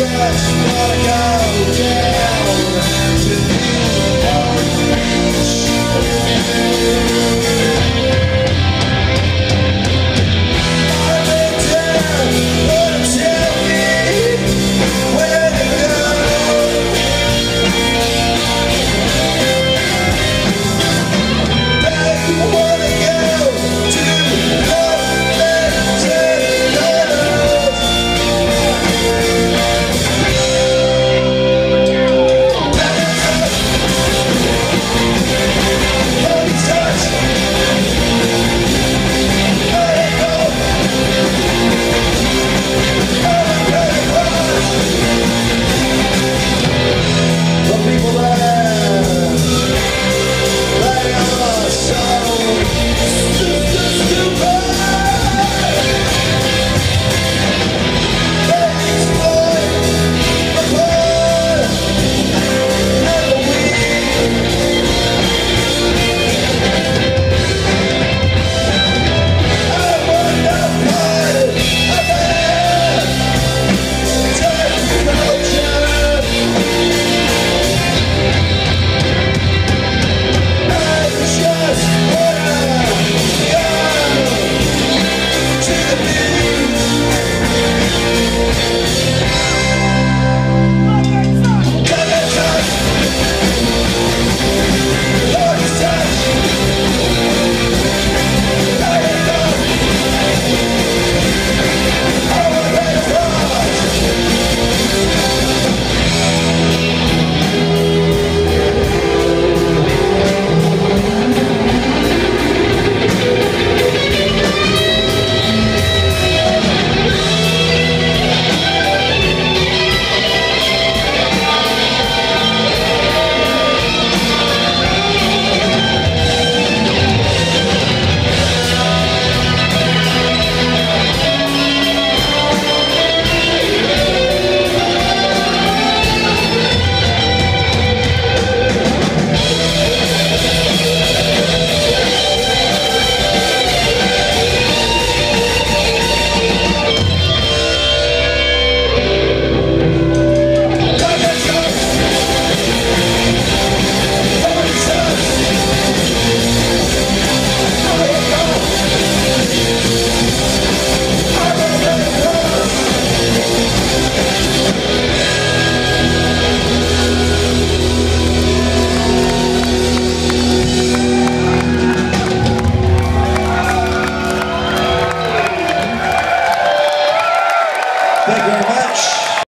Yes, what